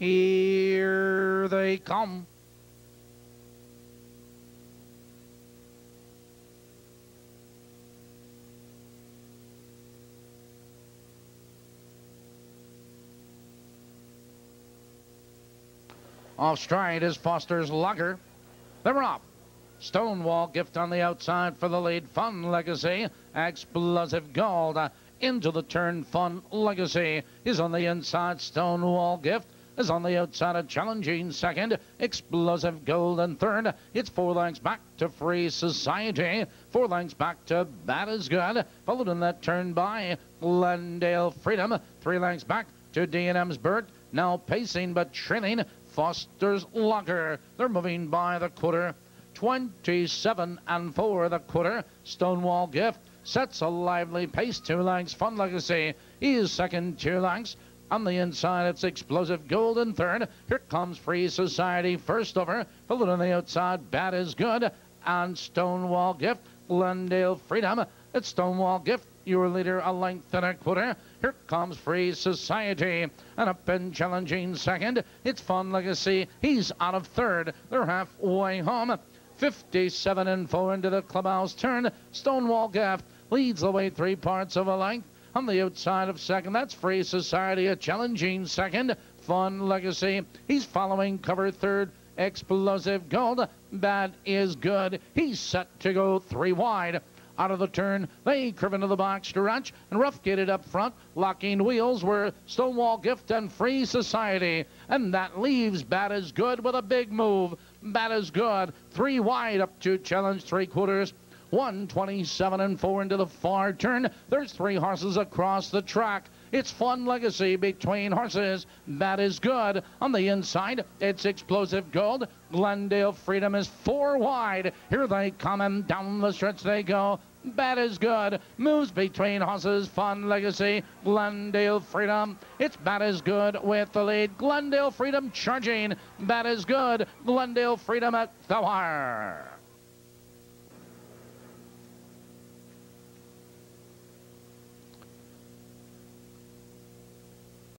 Here they come. Off stride is Foster's Lugger. They're up. Stonewall gift on the outside for the lead. Fun Legacy. Explosive Gold. Uh, into the turn. Fun Legacy is on the inside. Stonewall gift is on the outside of challenging second. Explosive Gold and third. It's four lengths back to Free Society. Four lengths back to Bad is Good. Followed in that turn by Glendale Freedom. Three lengths back to D&M's Burt. Now pacing but trailing Foster's Lugger. They're moving by the quarter. 27 and 4 the quarter. Stonewall Gift sets a lively pace. Two lengths. Fun Legacy is second. Two lengths. On the inside, it's Explosive Golden third. Here comes Free Society first over. Followed on the outside, Bad is Good. And Stonewall Gift, Glendale Freedom. It's Stonewall Gift your leader a length and a quarter. Here comes Free Society. And up and challenging second. It's Fun Legacy. He's out of third. They're halfway home. 57 and 4 into the clubhouse turn. Stonewall Gift leads the way three parts of a length. On the outside of second, that's Free Society, a challenging second. Fun Legacy. He's following cover third. Explosive Gold. Bad is good. He's set to go three wide out of the turn. They curve into the backstretch and rough gated up front. Locking wheels were Stonewall Gift and Free Society. And that leaves Bad is Good with a big move. Bad is Good. Three wide up to challenge three quarters. 127 and 4 into the far turn. There's three horses across the track. It's Fun Legacy between horses. Bad is Good. On the inside, it's Explosive Gold. Glendale Freedom is four wide. Here they come and down the stretch they go. Bad is good. Moves between horses. Fun Legacy. Glendale Freedom. It's Bad is good with the lead. Glendale Freedom charging. Bad is good. Glendale Freedom at the wire.